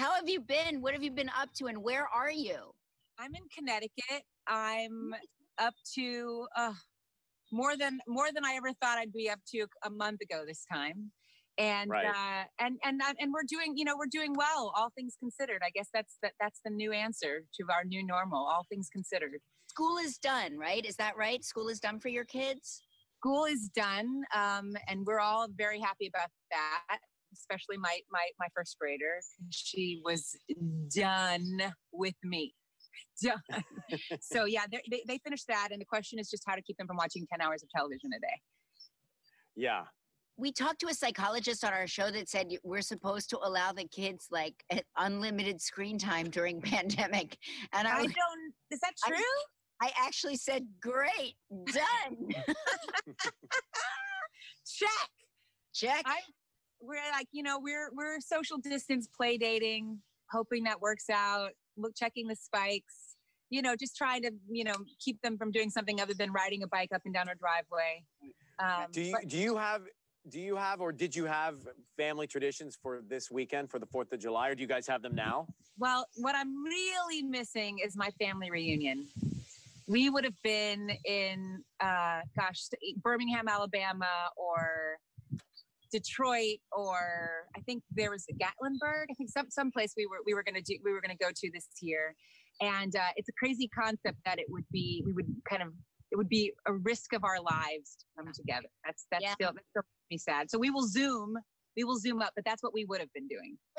How have you been? What have you been up to, and where are you? I'm in Connecticut. I'm up to uh, more than more than I ever thought I'd be up to a month ago this time. And Right. uh, and and and we're doing, you know, we're doing well, all things considered. I guess that's that that's the new answer to our new normal, all things considered. School is done, right? Is that right? School is done for your kids? School is done, um, and we're all very happy about that. Especially my my my first grader, she was done with me. Done. so yeah, they, they they finished that, and the question is just how to keep them from watching ten hours of television a day. Yeah. We talked to a psychologist on our show that said we're supposed to allow the kids like unlimited screen time during pandemic. And I, I don't. Is that I- true? I actually said, great, done. Check. Check. I we're like you know we're we're social distance play dating, hoping that works out. Look, checking the spikes. You know, just trying to you know keep them from doing something other than riding a bike up and down our driveway. Um, Do you but- do you have do you have or did you have family traditions for this weekend for the Fourth of July, or do you guys have them now? Well, what I'm really missing is my family reunion. We would have been in, uh, gosh, Birmingham, Alabama, or Detroit, or I think there was Gatlinburg. I think some someplace we were we were gonna do we were gonna go to this year, and uh, it's a crazy concept that it would be we would kind of it would be a risk of our lives to come together. That's that's Yeah. still that still makes me sad. So we will zoom. We will zoom up, but that's what we would have been doing.